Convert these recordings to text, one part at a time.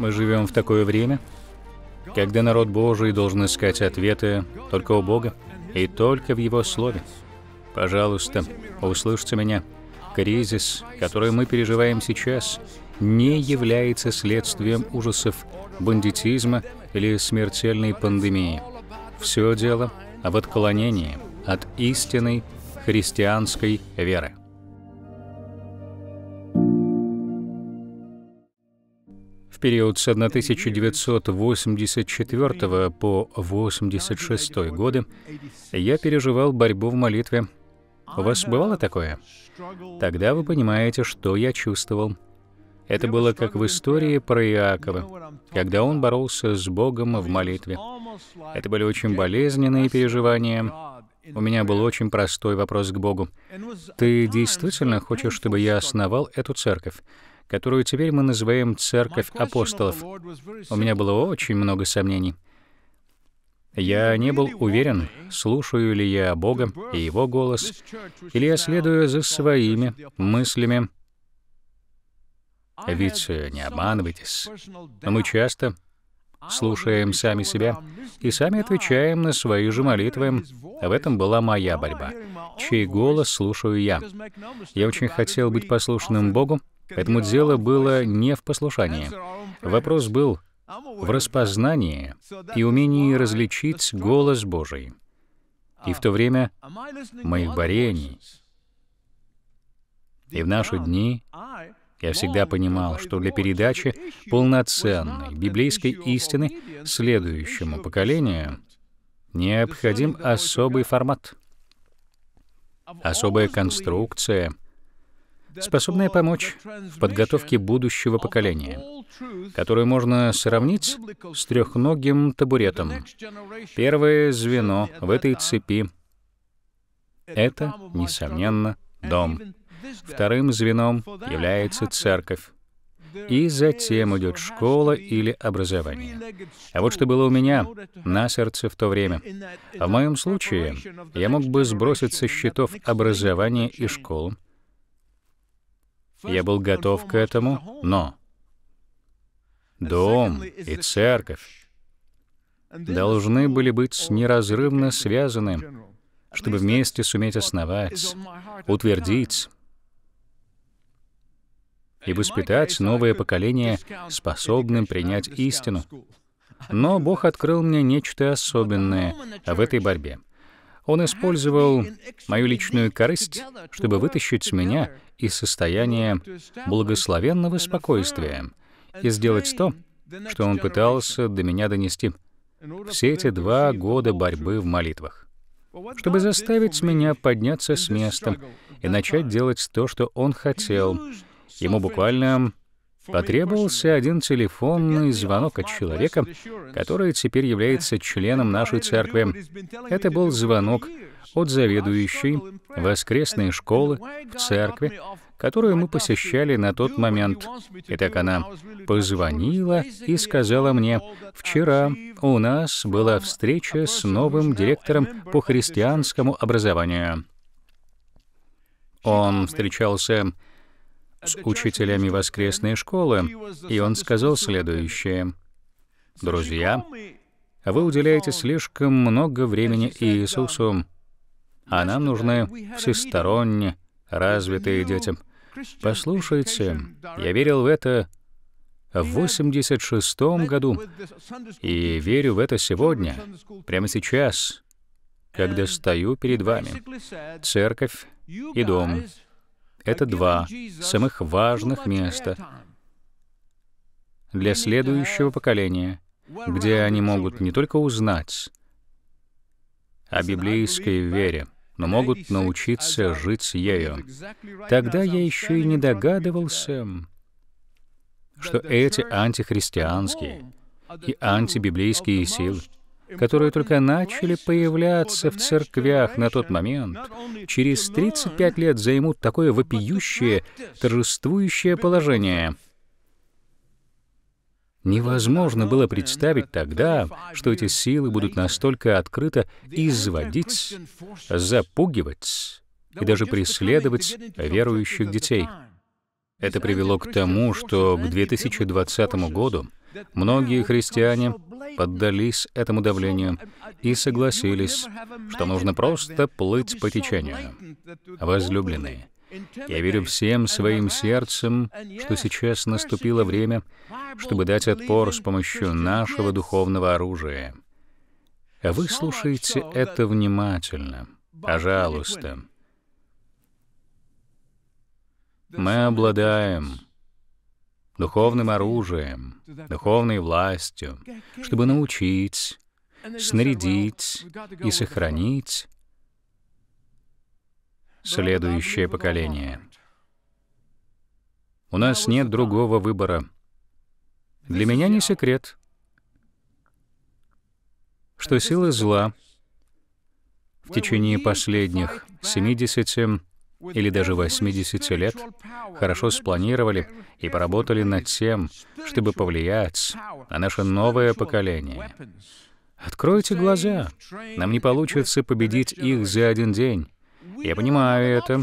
Мы живем в такое время, когда народ Божий должен искать ответы только у Бога и только в Его Слове. Пожалуйста, услышьте меня. Кризис, который мы переживаем сейчас, не является следствием ужасов бандитизма или смертельной пандемии. Все дело в отклонении от истинной христианской веры. Период с 1984 по 86 годы я переживал борьбу в молитве. У вас бывало такое? Тогда вы понимаете, что я чувствовал. Это было как в истории про Иакова, когда он боролся с Богом в молитве. Это были очень болезненные переживания. У меня был очень простой вопрос к Богу. «Ты действительно хочешь, чтобы я основал эту церковь, которую теперь мы называем Церковь апостолов?» У меня было очень много сомнений. Я не был уверен, слушаю ли я Бога и Его голос, или я следую за своими мыслями, ведь не обманывайтесь. Мы часто слушаем сами себя и сами отвечаем на свои же молитвы. В этом была моя борьба. Чей голос слушаю я? Я очень хотел быть послушным Богу, поэтому дело было не в послушании. Вопрос был в распознании и умении различить голос Божий. И в то время моих борений, и в наши дни я всегда понимал, что для передачи полноценной библейской истины следующему поколению необходим особый формат, особая конструкция, способная помочь в подготовке будущего поколения, которую можно сравнить с трехногим табуретом. Первое звено в этой цепи — это, несомненно, дом. Вторым звеном является церковь. И затем идет школа или образование. А вот что было у меня на сердце в то время. В моем случае я мог бы сбросить со счетов образование и школу. Я был готов к этому, но дом и церковь должны были быть неразрывно связаны, чтобы вместе суметь основать, утвердить, и воспитать новое поколение способным принять истину. Но Бог открыл мне нечто особенное в этой борьбе. Он использовал мою личную корысть, чтобы вытащить меня из состояния благословенного спокойствия и сделать то, что он пытался до меня донести? Все эти два года борьбы в молитвах, чтобы заставить меня подняться с места и начать делать то, что он хотел, Ему буквально потребовался один телефонный звонок от человека, который теперь является членом нашей церкви. Это был звонок от заведующей воскресной школы в церкви, которую мы посещали на тот момент. Итак, она позвонила и сказала мне, «Вчера у нас была встреча с новым директором по христианскому образованию». Он встречался учителями воскресной школы, и он сказал следующее. «Друзья, вы уделяете слишком много времени Иисусу, а нам нужны всесторонне развитые дети. Послушайте, я верил в это в 86 году и верю в это сегодня, прямо сейчас, когда стою перед вами. Церковь и дом — это два самых важных места для следующего поколения, где они могут не только узнать о библейской вере, но могут научиться жить ею. Тогда я еще и не догадывался, что эти антихристианские и антибиблейские силы которые только начали появляться в церквях на тот момент, через 35 лет займут такое вопиющее, торжествующее положение. Невозможно было представить тогда, что эти силы будут настолько открыто изводить, запугивать и даже преследовать верующих детей. Это привело к тому, что к 2020 году многие христиане поддались этому давлению и согласились, что нужно просто плыть по течению. Возлюбленные, я верю всем своим сердцем, что сейчас наступило время, чтобы дать отпор с помощью нашего духовного оружия. Вы слушайте это внимательно, пожалуйста. Мы обладаем духовным оружием, духовной властью, чтобы научить, снарядить и сохранить следующее поколение. У нас нет другого выбора. Для меня не секрет, что силы зла в течение последних 70 или даже 80 лет хорошо спланировали и поработали над тем, чтобы повлиять на наше новое поколение. Откройте глаза. Нам не получится победить их за один день. Я понимаю это.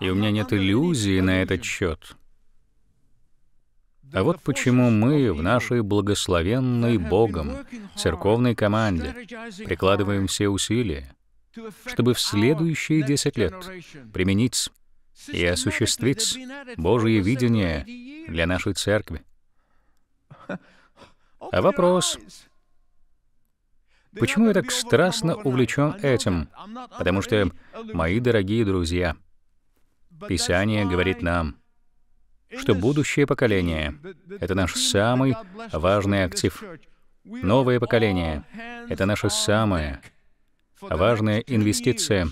И у меня нет иллюзий на этот счет. А вот почему мы в нашей благословенной Богом церковной команде прикладываем все усилия, чтобы в следующие десять лет применить и осуществить Божье видение для нашей церкви. А вопрос, почему я так страстно увлечен этим? Потому что, мои дорогие друзья, Писание говорит нам — что будущее поколение — это наш самый важный актив. Новое поколение — это наша самая важная инвестиция.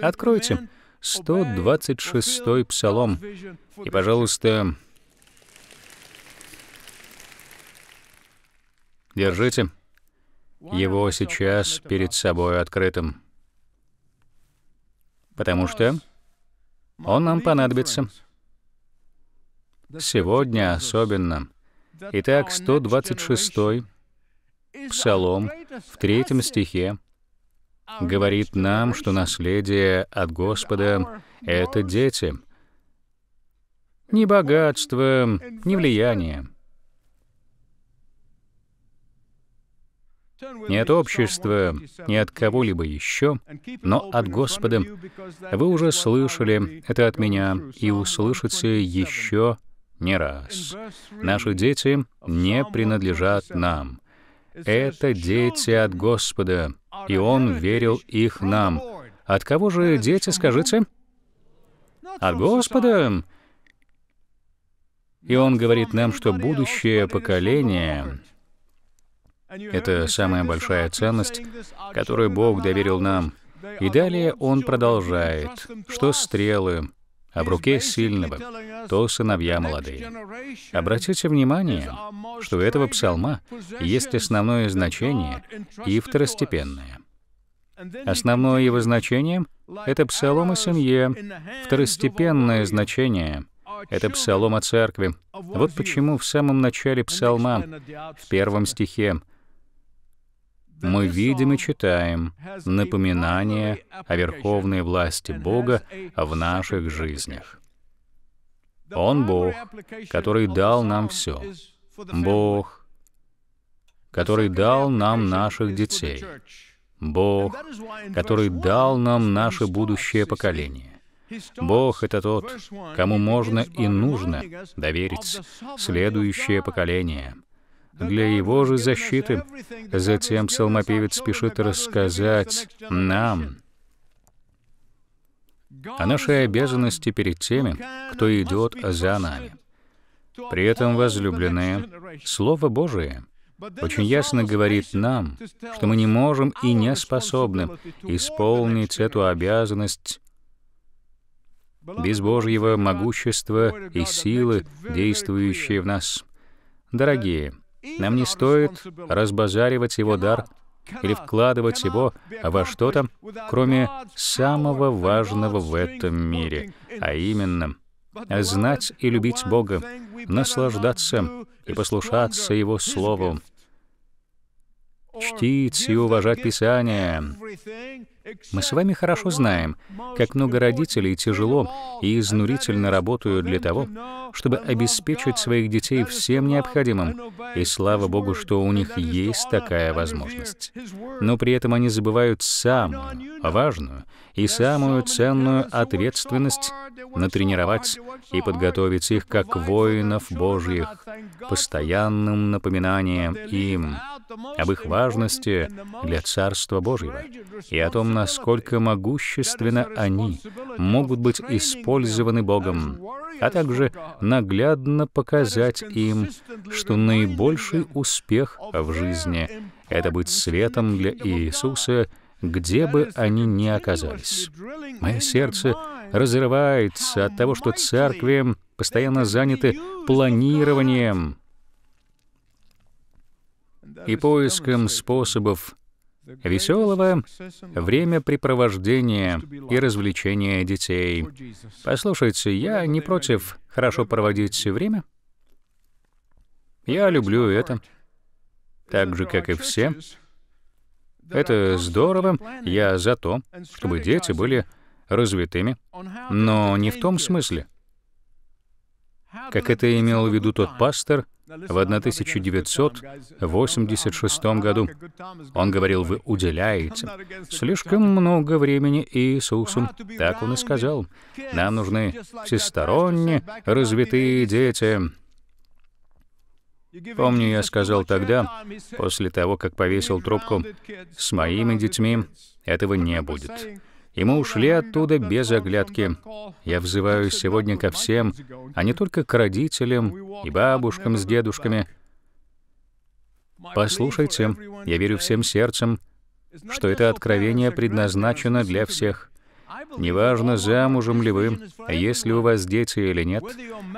Откройте 126-й псалом и, пожалуйста, держите его сейчас перед собой открытым, потому что он нам понадобится. Сегодня особенно. Итак, 126-й Псалом в третьем стихе говорит нам, что наследие от Господа — это дети. Ни богатство, ни влияние. Не от общества, не от кого-либо еще, но от Господа. Вы уже слышали это от меня и услышите еще не раз. Наши дети не принадлежат нам. Это дети от Господа, и Он верил их нам. От кого же дети, скажите? От Господа. И Он говорит нам, что будущее поколение — это самая большая ценность, которую Бог доверил нам. И далее Он продолжает, что стрелы, а в руке сильного, то сыновья молодые. Обратите внимание, что у этого псалма есть основное значение и второстепенное. Основное его значение — это псалом о семье, второстепенное значение — это псалом о церкви. Вот почему в самом начале псалма, в первом стихе, мы видим и читаем напоминание о верховной власти Бога в наших жизнях. Он Бог, который дал нам все. Бог, который дал нам наших детей. Бог, который дал нам наше будущее поколение. Бог — это тот, кому можно и нужно доверить следующее поколение — для его же защиты. Затем псалмопевец спешит рассказать нам о нашей обязанности перед теми, кто идет за нами. При этом, возлюбленные, Слово Божие очень ясно говорит нам, что мы не можем и не способны исполнить эту обязанность без Божьего могущества и силы, действующей в нас. Дорогие, нам не стоит разбазаривать его дар или вкладывать его во что-то, кроме самого важного в этом мире, а именно знать и любить Бога, наслаждаться и послушаться Его Слову, чтить и уважать Писание, Мы с вами хорошо знаем, как много родителей тяжело и изнурительно работают для того, чтобы обеспечить своих детей всем необходимым, и слава Богу, что у них есть такая возможность. Но при этом они забывают самую важную и самую ценную ответственность натренировать и подготовить их как воинов Божьих, постоянным напоминанием им об их важности для Царства Божьего и о том, насколько могущественно они могут быть использованы Богом, а также наглядно показать им, что наибольший успех в жизни — это быть светом для Иисуса, где бы они ни оказались. Мое сердце разрывается от того, что церкви постоянно заняты планированием и поиском способов веселого времяпрепровождения и развлечения детей. Послушайте, я не против хорошо проводить время. Я люблю это, так же, как и все. Это здорово, я за то, чтобы дети были развитыми, но не в том смысле, как это имел в виду тот пастор в 1986 году. Он говорил, вы уделяете слишком много времени Иисусу. Так он и сказал. Нам нужны всесторонне развитые дети. Помню, я сказал тогда, после того, как повесил трубку, с моими детьми этого не будет. И мы ушли оттуда без оглядки. Я взываю сегодня ко всем, а не только к родителям и бабушкам с дедушками. Послушайте, я верю всем сердцем, что это откровение предназначено для всех. Неважно, замужем ли вы, есть ли у вас дети или нет,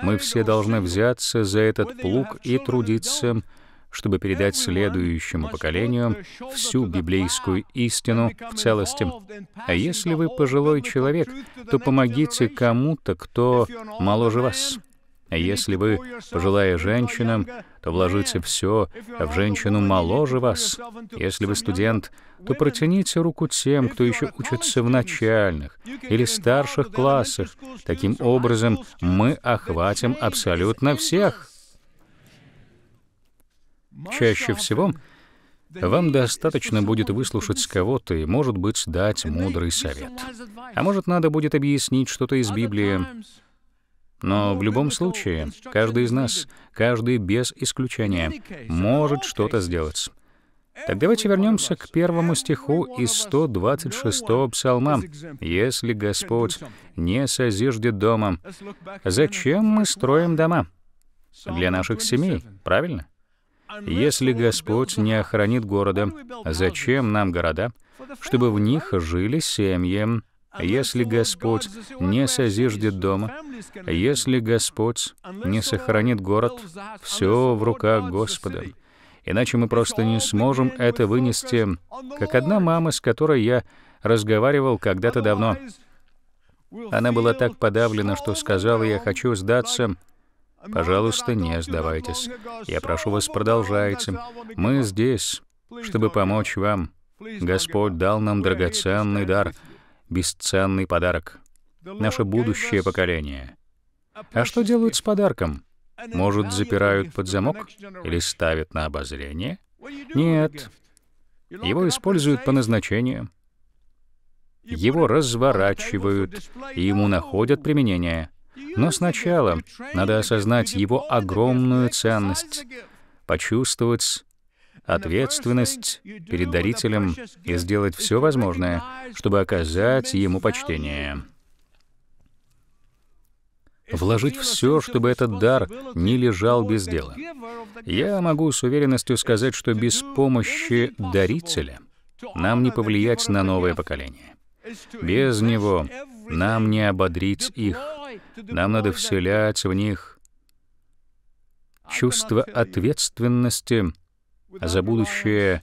мы все должны взяться за этот плуг и трудиться, чтобы передать следующему поколению всю библейскую истину в целости. А если вы пожилой человек, то помогите кому-то, кто моложе вас. А если вы пожилая женщина, то вложите все в женщину моложе вас. Если вы студент, то протяните руку тем, кто еще учится в начальных или старших классах. Таким образом, мы охватим абсолютно всех. Чаще всего вам достаточно будет выслушать кого-то и, может быть, дать мудрый совет. А может, надо будет объяснить что-то из Библии. Но в любом случае, каждый из нас, каждый без исключения, может что-то сделать. Так давайте вернемся к первому стиху из 126-го псалма. «Если Господь не созиждет дома, зачем мы строим дома? Для наших семей, правильно? Если Господь не охранит города, зачем нам города? Чтобы в них жили семьи. Если Господь не созиждет дома, если Господь не сохранит город, все в руках Господа. Иначе мы просто не сможем это вынести, как одна мама, с которой я разговаривал когда-то давно. Она была так подавлена, что сказала, «Я хочу сдаться», Пожалуйста, не сдавайтесь. Я прошу вас, продолжайте. Мы здесь, чтобы помочь вам. Господь дал нам драгоценный дар, бесценный подарок. Наше будущее поколение. А что делают с подарком? Может, запирают под замок или ставят на обозрение? Нет. Его используют по назначению. Его разворачивают, и ему находят применение. Но сначала надо осознать его огромную ценность, почувствовать ответственность перед дарителем и сделать все возможное, чтобы оказать ему почтение. Вложить все, чтобы этот дар не лежал без дела. Я могу с уверенностью сказать, что без помощи дарителя нам не повлиять на новое поколение. Без него нам не ободрить их, нам надо вселять в них чувство ответственности за будущее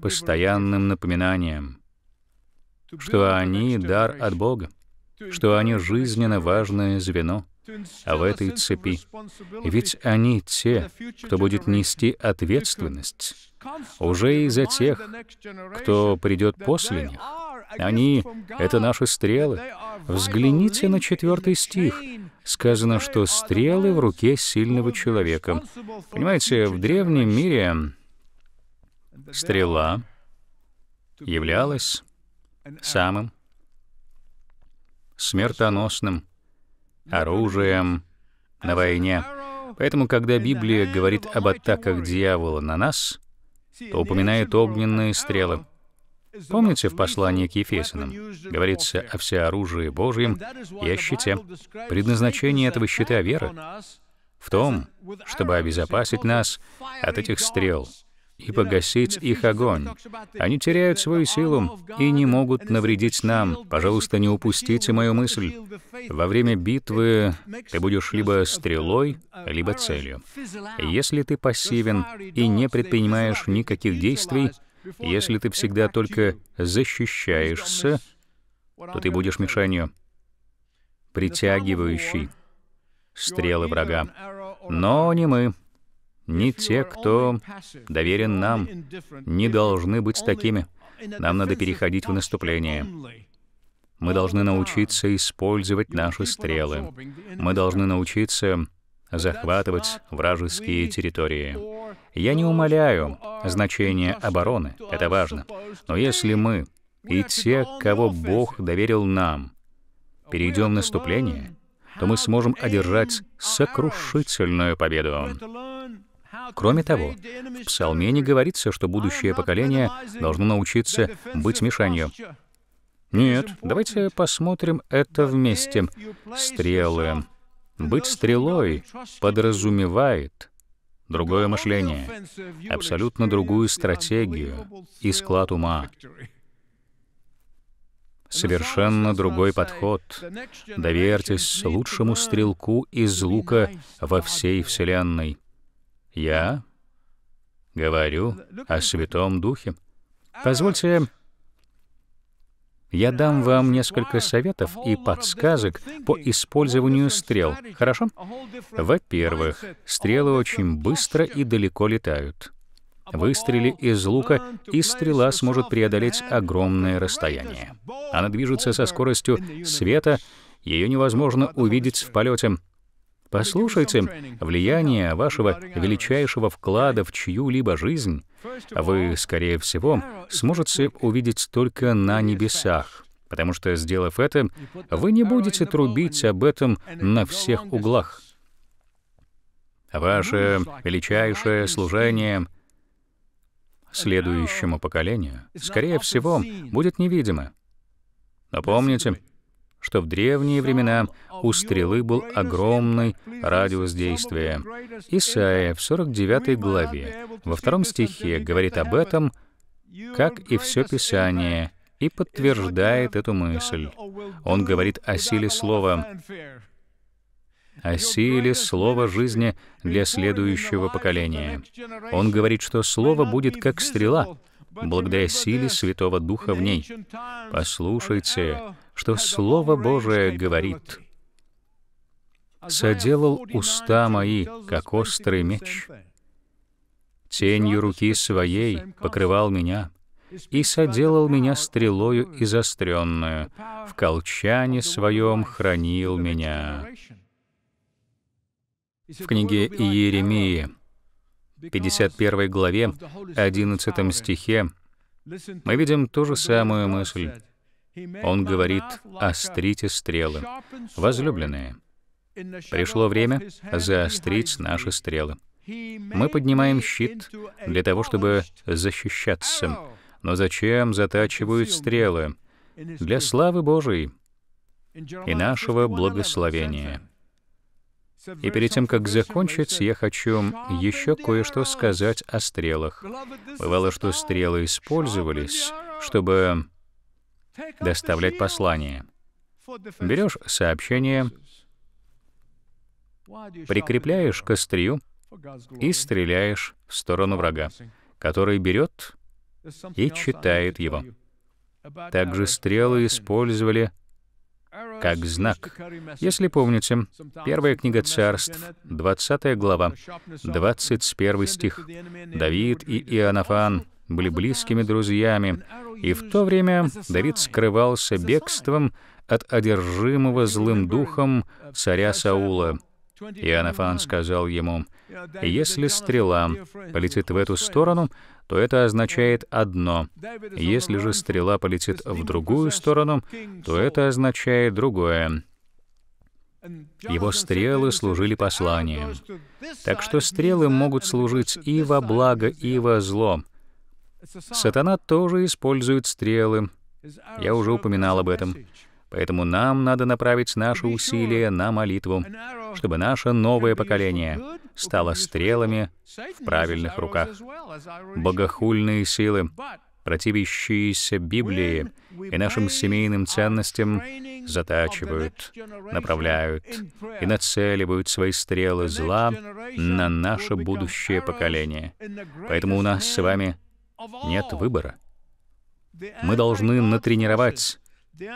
постоянным напоминанием, что они — дар от Бога, что они — жизненно важное звено в этой цепи. Ведь они те, кто будет нести ответственность уже и за тех, кто придет после них. Они — это наши стрелы. Взгляните на четвертый стих. Сказано, что стрелы в руке сильного человека. Понимаете, в древнем мире стрела являлась самым смертоносным оружием на войне. Поэтому, когда Библия говорит об атаках дьявола на нас, то упоминает огненные стрелы. Помните в послании к Ефесянам? Говорится о всеоружии Божьем и о щите. Предназначение этого щита — вера в том, чтобы обезопасить нас от этих стрел и погасить их огонь. Они теряют свою силу и не могут навредить нам. Пожалуйста, не упустите мою мысль. Во время битвы ты будешь либо стрелой, либо целью. Если ты пассивен и не предпринимаешь никаких действий, если ты всегда только защищаешься, то ты будешь мишенью, притягивающей стрелы врага. Но не мы, ни те, кто доверен нам, не должны быть такими. Нам надо переходить в наступление. Мы должны научиться использовать наши стрелы. Мы должны научиться захватывать вражеские территории. Я не умаляю значение обороны, это важно. Но если мы и те, кого Бог доверил нам, перейдем в наступление, то мы сможем одержать сокрушительную победу. Кроме того, в Псалме не говорится, что будущее поколение должно научиться быть мишенью. Нет, давайте посмотрим это вместе. Стрелы. Быть стрелой подразумевает другое мышление, абсолютно другую стратегию и склад ума. Совершенно другой подход. Доверьтесь лучшему стрелку из лука во всей Вселенной. Я говорю о Святом Духе. Позвольте я дам вам несколько советов и подсказок по использованию стрел, хорошо? Во-первых, стрелы очень быстро и далеко летают. Выстрели из лука, и стрела сможет преодолеть огромное расстояние. Она движется со скоростью света, ее невозможно увидеть в полете. Послушайте, влияние вашего величайшего вклада в чью-либо жизнь вы, скорее всего, сможете увидеть только на небесах, потому что, сделав это, вы не будете трубить об этом на всех углах. Ваше величайшее служение следующему поколению, скорее всего, будет невидимо. Но помните, что в древние времена у стрелы был огромный радиус действия. Исаия в 49 главе, во втором стихе говорит об этом, как и все Писание, и подтверждает эту мысль. Он говорит о силе слова, о силе слова жизни для следующего поколения. Он говорит, что слово будет как стрела, благодаря силе Святого Духа в ней. Послушайте, что Слово Божие говорит. «Соделал уста мои, как острый меч. Тенью руки своей покрывал меня, и соделал меня стрелою изостренную, в колчане своем хранил меня». В книге Иеремии, 51 главе, 11 стихе, мы видим ту же самую мысль. Он говорит «острите стрелы». Возлюбленные, пришло время заострить наши стрелы. Мы поднимаем щит для того, чтобы защищаться. Но зачем затачивают стрелы? Для славы Божией и нашего благословения. И перед тем, как закончить, я хочу еще кое-что сказать о стрелах. Бывало, что стрелы использовались, чтобы доставлять послание. Берешь сообщение, прикрепляешь к острию и стреляешь в сторону врага, который берет и читает его. Также стрелы использовали как знак. Если помните, первая книга царств, 20 глава, 21 стих. Давид и Иоаннафан были близкими друзьями, и в то время Давид скрывался бегством от одержимого злым духом царя Саула. Иоаннафан сказал ему, «Если стрела полетит в эту сторону, то это означает одно. Если же стрела полетит в другую сторону, то это означает другое. Его стрелы служили посланием. Так что стрелы могут служить и во благо, и во зло. Сатана тоже использует стрелы. Я уже упоминал об этом. Поэтому нам надо направить наши усилия на молитву, чтобы наше новое поколение стало стрелами в правильных руках. Богохульные силы, противящиеся Библии и нашим семейным ценностям, затачивают, направляют и нацеливают свои стрелы зла на наше будущее поколение. Поэтому у нас с вами нет выбора. Мы должны натренировать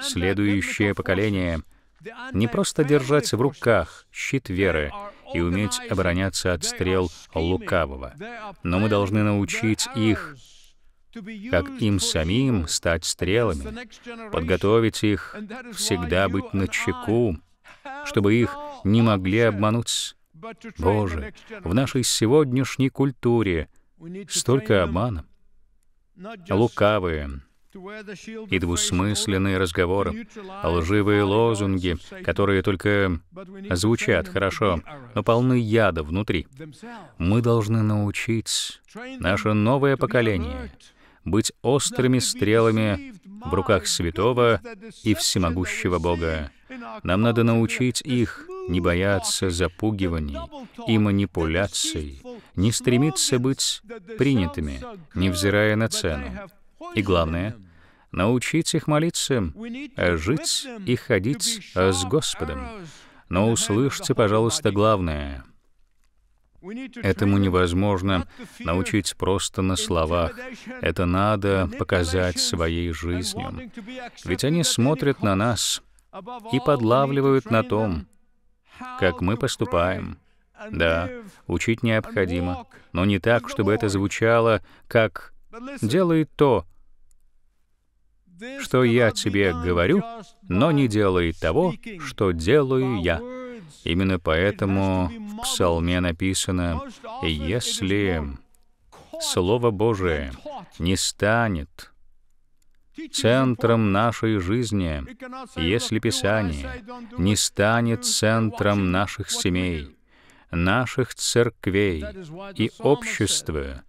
следующее поколение. не просто держать в руках щит веры и уметь обороняться от стрел лукавого, но мы должны научить их, как им самим стать стрелами, подготовить их всегда быть на чеку, чтобы их не могли обмануть. Боже, в нашей сегодняшней культуре столько обмана, лукавые, и двусмысленные разговоры, лживые лозунги, которые только звучат хорошо, но полны яда внутри. Мы должны научить наше новое поколение быть острыми стрелами в руках святого и всемогущего Бога. Нам надо научить их не бояться запугиваний и манипуляций, не стремиться быть принятыми, невзирая на цену. И главное, научить их молиться, а жить и ходить с Господом. Но услышьте, пожалуйста, главное. Этому невозможно научить просто на словах. Это надо показать своей жизнью. Ведь они смотрят на нас и подлавливают на том, как мы поступаем. Да, учить необходимо, но не так, чтобы это звучало как «делай то», что я тебе говорю, но не делай того, что делаю я. Именно поэтому в Псалме написано, «Если Слово Божие не станет центром нашей жизни, если Писание не станет центром наших семей, наших церквей и общества,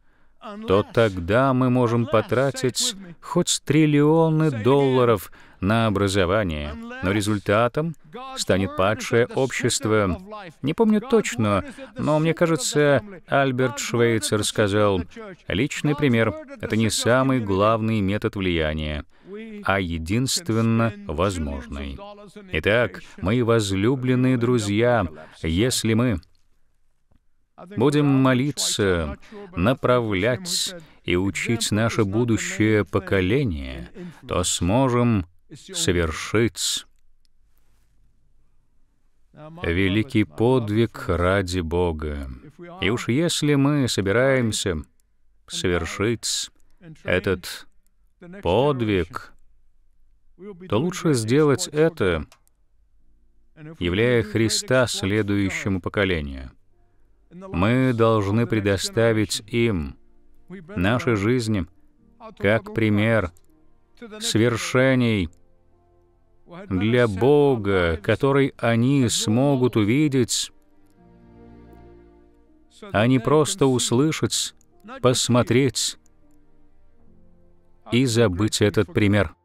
то тогда мы можем потратить хоть триллионы долларов на образование, но результатом станет падшее общество. Не помню точно, но мне кажется, Альберт Швейцер сказал, «Личный пример — это не самый главный метод влияния, а единственно возможный». Итак, мои возлюбленные друзья, если мы Будем молиться, направлять и учить наше будущее поколение, то сможем совершить великий подвиг ради Бога. И уж если мы собираемся совершить этот подвиг, то лучше сделать это, являя Христа следующему поколению — мы должны предоставить им наши жизни как пример свершений для Бога, который они смогут увидеть, а не просто услышать, посмотреть и забыть этот пример.